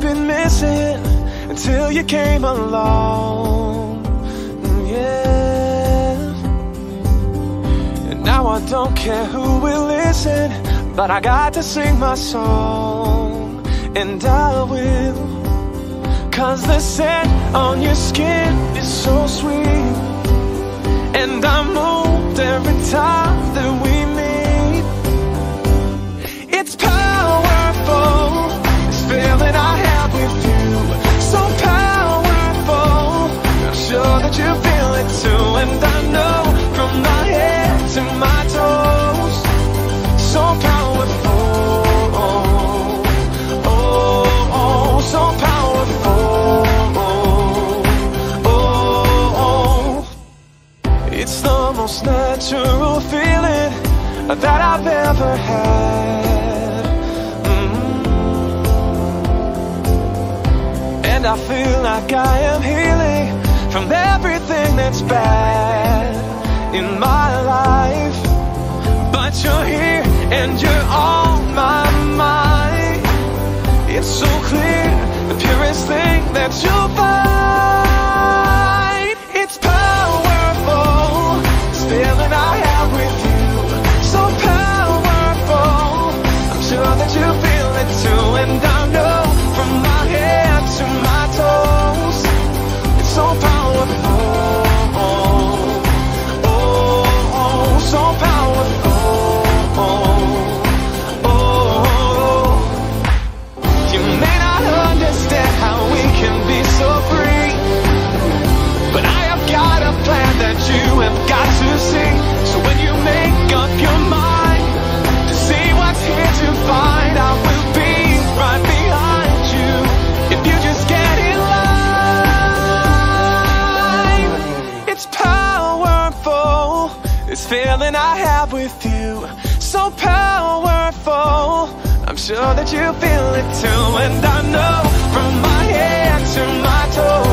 been missing until you came along. Mm, Yeah. And now I don't care who will listen, but I got to sing my song, and I will. Cause the scent on your skin is so it's the most natural feeling that I've ever had. Mm. And I feel like I am healing from everything that's bad in my life. But you're here and you're on my mind. It's so clear, the purest thing that you'll This feeling I have with you, so powerful. I'm sure that you feel it too, and I know from my head to my toes.